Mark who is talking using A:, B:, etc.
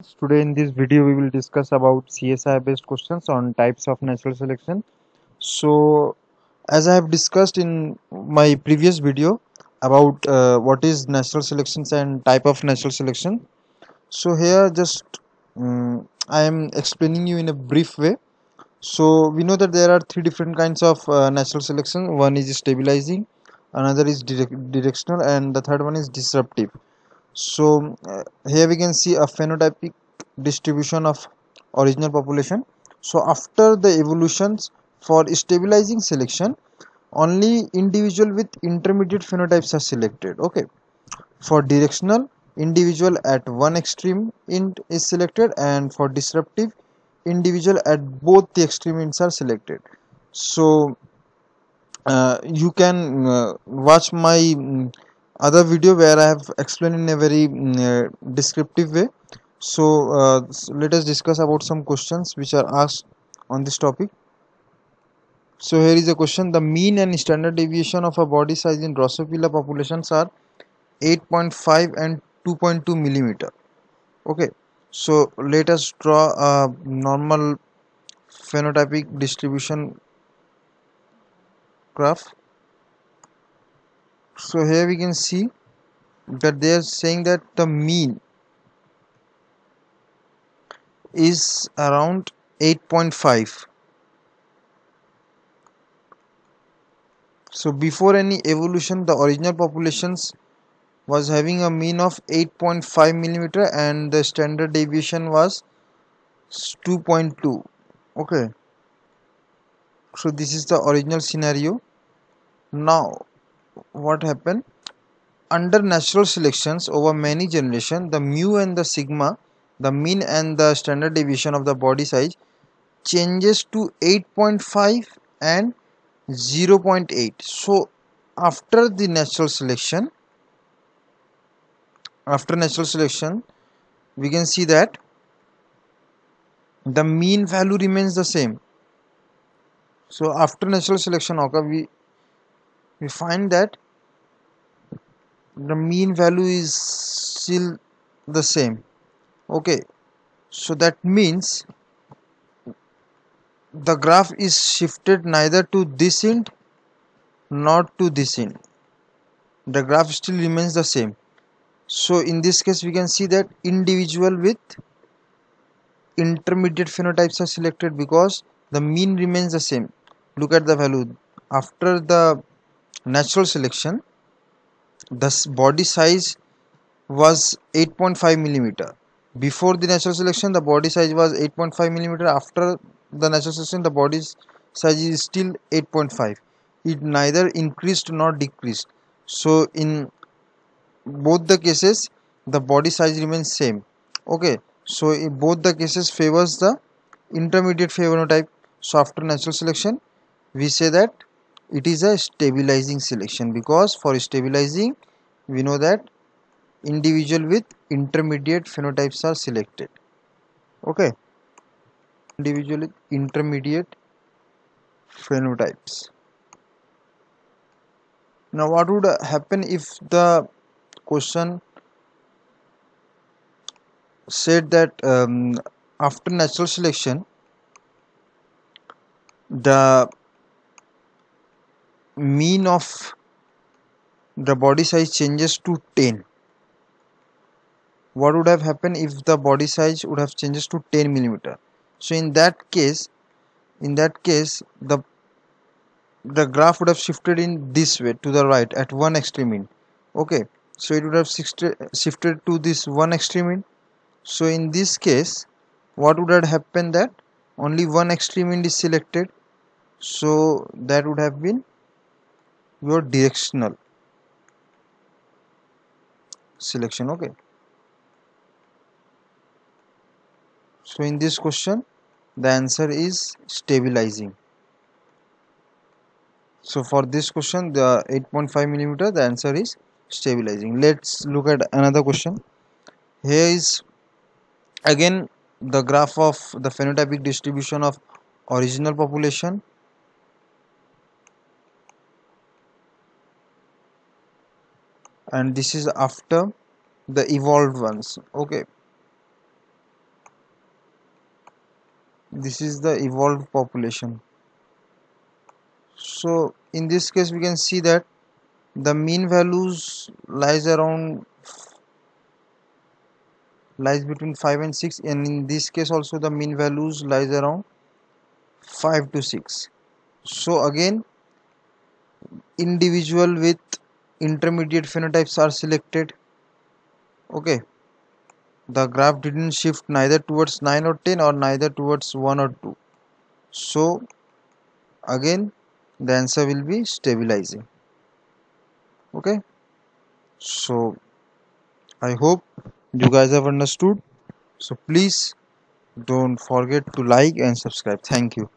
A: Today in this video we will discuss about CSIR based questions on types of natural selection. So as I have discussed in my previous video about uh, what is natural selections and type of natural selection. So here just um, I am explaining you in a brief way. So we know that there are three different kinds of uh, natural selection. One is stabilizing, another is direct directional and the third one is disruptive so uh, here we can see a phenotypic distribution of original population. So after the evolutions for stabilizing selection only individual with intermediate phenotypes are selected okay? For directional individual at one extreme int is selected and for disruptive individual at both the extreme ints are selected. So uh, you can uh, watch my mm, other video where I have explained in a very mm, uh, descriptive way. So, uh, so let us discuss about some questions which are asked on this topic. So here is a question: the mean and standard deviation of a body size in Drosophila populations are 8.5 and 2.2 millimeter. Okay, so let us draw a normal phenotypic distribution graph so here we can see that they are saying that the mean is around 8.5 so before any evolution the original populations was having a mean of 8.5 millimeter and the standard deviation was 2.2 okay. So this is the original scenario. Now what happened? Under natural selections over many generations the mu and the sigma the mean and the standard deviation of the body size changes to 8.5 and 0.8 so after the natural selection after natural selection we can see that the mean value remains the same. So after natural selection okay we we find that the mean value is still the same. Okay. So that means the graph is shifted neither to this end nor to this end. The graph still remains the same. So in this case we can see that individual with intermediate phenotypes are selected because the mean remains the same. Look at the value. After the natural selection the body size was 8.5 millimeter. Before the natural selection the body size was 8.5 millimeter. After the natural selection the body size is still 8.5 it neither increased nor decreased. So in both the cases the body size remains same. Okay. So in both the cases favors the intermediate phenotype. So after natural selection we say that it is a stabilizing selection because for stabilizing we know that individual with intermediate phenotypes are selected. Okay? Individual with intermediate phenotypes. Now what would happen if the question said that um, after natural selection the mean of the body size changes to 10 what would have happened if the body size would have changes to 10 millimeter so in that case in that case the the graph would have shifted in this way to the right at one extreme end. okay so it would have shifted to this one extreme end. so in this case what would have happened that only one extreme end is selected so that would have been your directional selection okay? So in this question the answer is stabilizing. So for this question the 8.5 millimeter the answer is stabilizing. Let's look at another question. Here is again the graph of the phenotypic distribution of original population and this is after the evolved ones. Okay. This is the evolved population. So in this case we can see that the mean values lies around lies between 5 and 6 and in this case also the mean values lies around 5 to 6 so again individual with intermediate phenotypes are selected. Okay. The graph didn't shift neither towards 9 or 10 or neither towards 1 or 2 so again the answer will be stabilizing. Okay. So i hope you guys have understood. So please don't forget to like and subscribe. Thank you